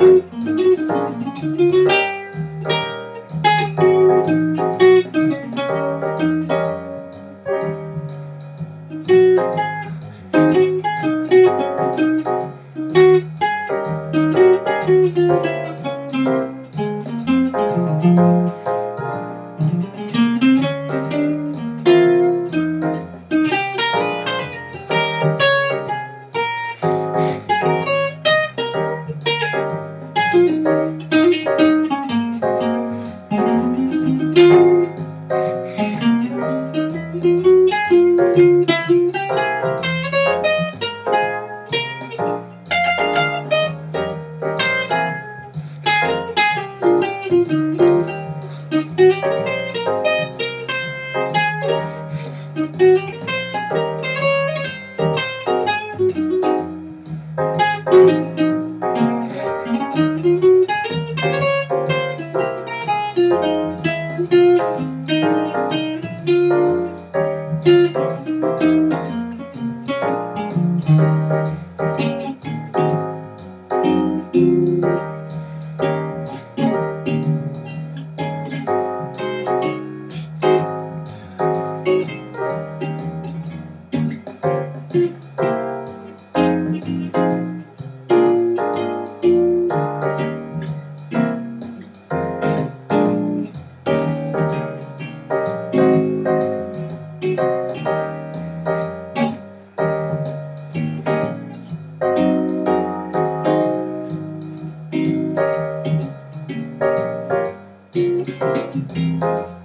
Música Thank Música